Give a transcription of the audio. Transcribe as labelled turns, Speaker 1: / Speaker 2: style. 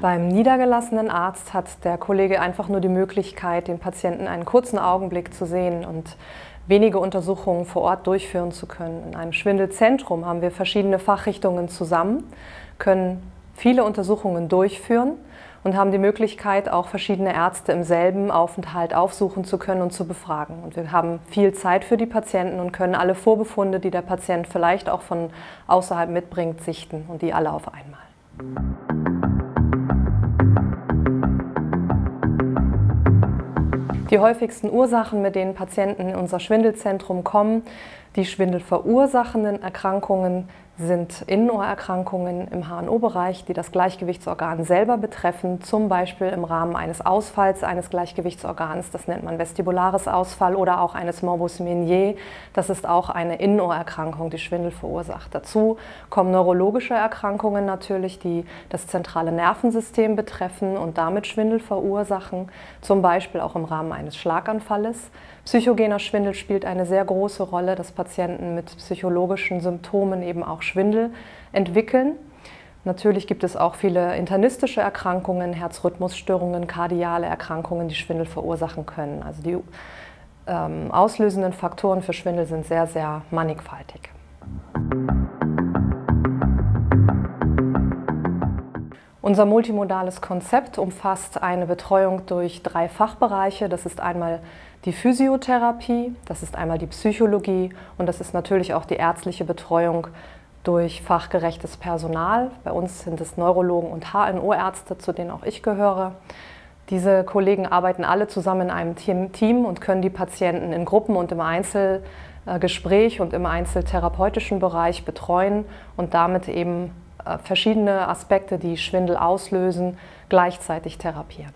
Speaker 1: Beim niedergelassenen Arzt hat der Kollege einfach nur die Möglichkeit, den Patienten einen kurzen Augenblick zu sehen und wenige Untersuchungen vor Ort durchführen zu können. In einem Schwindelzentrum haben wir verschiedene Fachrichtungen zusammen, können viele Untersuchungen durchführen und haben die Möglichkeit, auch verschiedene Ärzte im selben Aufenthalt aufsuchen zu können und zu befragen. Und wir haben viel Zeit für die Patienten und können alle Vorbefunde, die der Patient vielleicht auch von außerhalb mitbringt, sichten und die alle auf einmal. Die häufigsten Ursachen, mit denen Patienten in unser Schwindelzentrum kommen, die schwindelverursachenden Erkrankungen sind Innenohrerkrankungen im HNO-Bereich, die das Gleichgewichtsorgan selber betreffen, zum Beispiel im Rahmen eines Ausfalls eines Gleichgewichtsorgans, das nennt man vestibulares Ausfall oder auch eines Morbus Menier, das ist auch eine Innenohrerkrankung, die Schwindel verursacht. Dazu kommen neurologische Erkrankungen natürlich, die das zentrale Nervensystem betreffen und damit Schwindel verursachen, zum Beispiel auch im Rahmen eines Schlaganfalles. Psychogener Schwindel spielt eine sehr große Rolle, dass Patienten mit psychologischen Symptomen eben auch Schwindel entwickeln. Natürlich gibt es auch viele internistische Erkrankungen, Herzrhythmusstörungen, kardiale Erkrankungen, die Schwindel verursachen können. Also die ähm, auslösenden Faktoren für Schwindel sind sehr, sehr mannigfaltig. Unser multimodales Konzept umfasst eine Betreuung durch drei Fachbereiche. Das ist einmal die Physiotherapie, das ist einmal die Psychologie und das ist natürlich auch die ärztliche Betreuung durch fachgerechtes Personal. Bei uns sind es Neurologen und HNO-Ärzte, zu denen auch ich gehöre. Diese Kollegen arbeiten alle zusammen in einem Team und können die Patienten in Gruppen und im Einzelgespräch und im einzeltherapeutischen Bereich betreuen und damit eben äh, verschiedene Aspekte, die Schwindel auslösen, gleichzeitig therapieren.